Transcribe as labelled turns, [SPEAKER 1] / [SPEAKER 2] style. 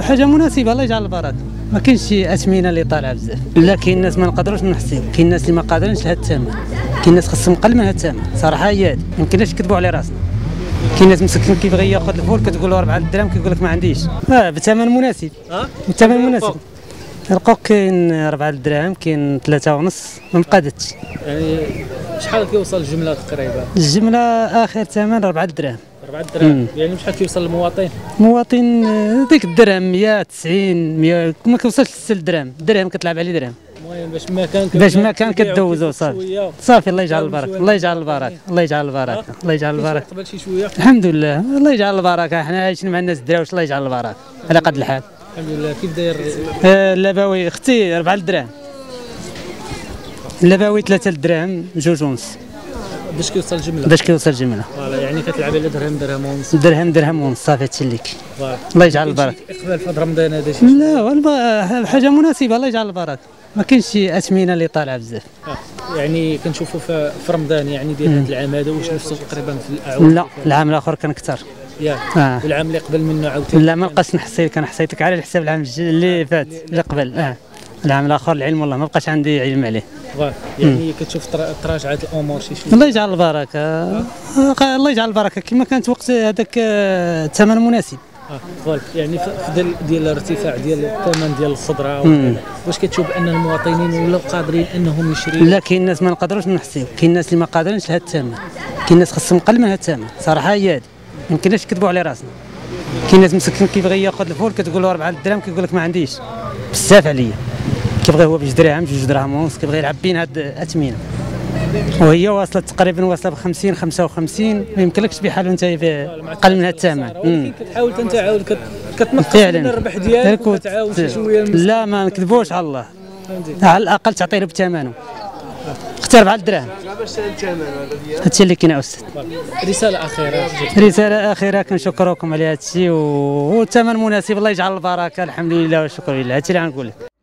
[SPEAKER 1] حاجة مناسبة الله يجعل البركة. ما كاينش شي أثمنة اللي طالعة بزاف. لا كاين ناس ما نقدروش نحسيو كاين ناس اللي ما قادرينش لهذا الثمن. كاين ناس خصهم قل من هذا الثمن. صراحة هي هذه ما يمكنناش نكذبوا على راسنا. كاين ناس مسكين كيبغي ياخذ الفول كتقول له 4 دراهم كيقول لك ما عنديش. آه بثمن مناسب.
[SPEAKER 2] آه
[SPEAKER 1] بثمن مناسب. القوق كاين 4 دراهم كاين 3 ونص. ما مقادتش.
[SPEAKER 2] يعني شحال كيوصل الجملة تقريبا؟
[SPEAKER 1] الجملة آخر ثمن 4 دراهم
[SPEAKER 2] 4 دراهم يعني شحال كيوصل للمواطن؟
[SPEAKER 1] مواطن آه، ديك الدرهم 100 90 100 ما كيوصلش ل درهم درهم كتلعب عليه درهم.
[SPEAKER 2] المهم باش ما كان
[SPEAKER 1] باش ما كان كدوزو
[SPEAKER 2] صافي.
[SPEAKER 1] صافي الله يجعل
[SPEAKER 2] البركة
[SPEAKER 1] الله يجعل البركة الله يجعل البركة الله يجعل البركة.
[SPEAKER 2] قبل شي شوية.
[SPEAKER 1] الحمد لله الله يجعل البركة. حنا عايشين مع الناس الدراوش الله يجعل البركة. على قد الحال.
[SPEAKER 2] الحمد لله. كيف داير؟
[SPEAKER 1] اللباوي أختي 4 دراهم اللباوي 3 دراهم جوج ونص.
[SPEAKER 2] باش كيوصل الجمله
[SPEAKER 1] باش كيوصل الجمله
[SPEAKER 2] يعني كتلعب على درهم درهم ونص.
[SPEAKER 1] درهم درهم ونص صافي هادشي الله يجعل البركة.
[SPEAKER 2] إقبال في هاد رمضان هذا شي
[SPEAKER 1] لا والله حاجة مناسبة الله يجعل البركة. ما كاينش شي أثمنة اللي طالعة بزاف.
[SPEAKER 2] آه. يعني كنشوفوا في رمضان يعني ديال هذا العام هذا واش نفسه تقريبا في الأعوام
[SPEAKER 1] لا العام الآخر كان كثر
[SPEAKER 2] ياك
[SPEAKER 1] آه.
[SPEAKER 2] والعام اللي قبل منه عاوتاني
[SPEAKER 1] لا ما نبقاش نحصي لك أنا حصيت لك على الحساب العام اللي فات اللي قبل. آه. العام الآخر العلم والله ما بقاش عندي علم عليه.
[SPEAKER 2] يعني كتشوف ترا- تراجعات الأمور شي شوية
[SPEAKER 1] الله يجعل البركة. آه، الله يجعل البركة. كما كانت وقت هذاك آه، الثمن مناسب
[SPEAKER 2] آه voilà يعني في في ديال الارتفاع ديال الثمن ديال الخضرة. واش كتشوف أن المواطنين ولاو قادرين أنهم يشريو؟
[SPEAKER 1] لا كاين ناس ما نقدروش نحسيو. كاين ناس اللي ما قادرينش لهذا الثمن. كاين ناس خصهم قل من هذا الثمن. صراحة هي هذه ما يمكنناش نكذبوا على راسنا. كاين ناس مسكين كيبغي ياخذ الفول كتقول له 4 دراهم كيقول لك ما عنديش. بزاف عليا. كيبغي هو بجوج دراهم جوج دراهم ونص كيبغي يلعب بين هاد الاثمنه وهي واصلة تقريبا واصلة ب 50 55 ما يمكنلكش بحال وانت في أقل من هذا الثمن.
[SPEAKER 2] ولكن. كتحاول انت عاود كت- كتنقص من الربح ديالك شي شوية
[SPEAKER 1] لا ما نكذبوش على الله. على الأقل تعطي له بثمنه. اختار 4 دراهم هادشي اللي كاين أستاذ.
[SPEAKER 2] رسالة أخيرة.
[SPEAKER 1] رسالة أخيرة كنشكركم على هذا الشيء والثمن مناسب. الله يجعل البركة. الحمد لله والشكر لله. هادشي اللي غنقول لك.